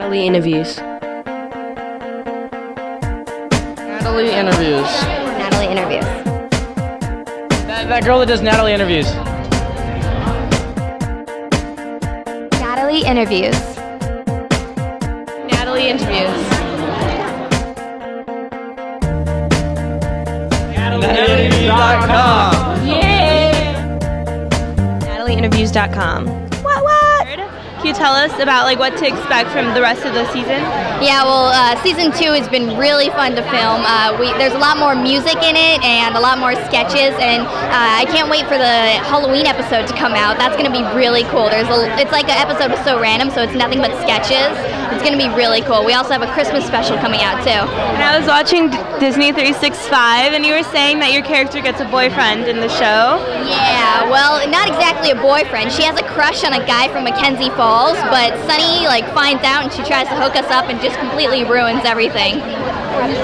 Natalie interviews. Natalie interviews. Natalie interviews. That, that girl that does Natalie interviews. Natalie interviews. Natalie interviews. NatalieInterviews.com. NatalieInterviews.com. Can you tell us about like what to expect from the rest of the season? Yeah, well, uh, season two has been really fun to film. Uh, we, there's a lot more music in it and a lot more sketches, and uh, I can't wait for the Halloween episode to come out. That's going to be really cool. There's a, it's like an episode of So Random, so it's nothing but sketches. It's going to be really cool. We also have a Christmas special coming out too. And I was watching D- Disney 365, and you were saying that your character gets a boyfriend in the show. Yeah, well, not exactly a boyfriend. She has a crush on a guy from Mackenzie Falls, but Sonny like finds out and she tries to hook us up and just completely ruins everything.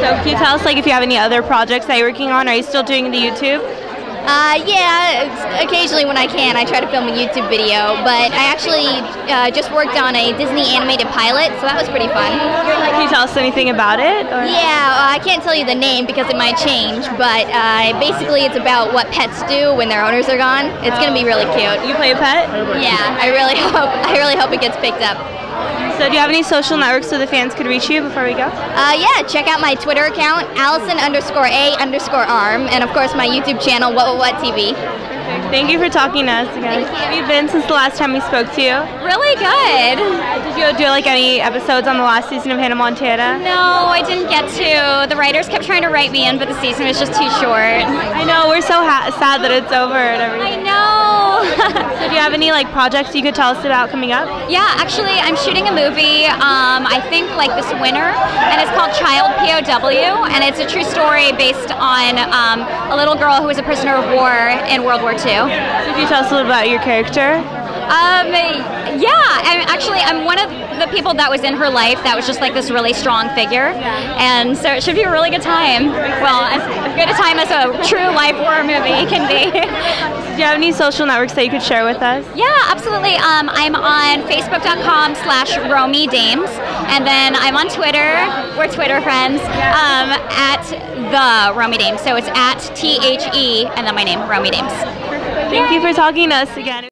So can you tell us like if you have any other projects that you're working on? Are you still doing the YouTube? Uh, yeah, occasionally when I can, I try to film a YouTube video, but I actually uh, just worked on a Disney animated pilot, so that was pretty fun. Can you tell us anything about it? Or? Yeah, uh, I can't tell you the name because it might change, but uh, basically it's about what pets do when their owners are gone. It's gonna be really cute. You play a pet? Yeah, I really hope I really hope it gets picked up. So do you have any social networks so the fans could reach you before we go? Uh, yeah, check out my Twitter account, Allisyn underscore A underscore arm, and of course my YouTube channel, What What What TV. Thank you for talking to us again. Thank you. How have you been since the last time we spoke to you? Really good. Did you do like any episodes on the last season of Hannah Montana? No, I didn't get to. The writers kept trying to write me in, but the season was just too short. I know we're so ha- sad that it's over and everything. I know. So do you have any like projects you could tell us about coming up? yeah, actually, I'm shooting a movie. Um, I think like this winter, and it's called Child POW, and it's a true story based on um, a little girl who was a prisoner of war in World War II. So can you tell us a little about your character? Um, yeah, I'm actually I'm one of the people that was in her life that was just like this really strong figure, and so it should be a really good time. Well, as good a time as a true life horror movie can be. Do you have any social networks that you could share with us? yeah, absolutely. Um, I'm on Facebook.com/slash Romi Dames, and then I'm on Twitter. We're Twitter friends. Um, at the Romi Dames, so it's at T H E and then my name Romi Dames. Thank you for talking to us again.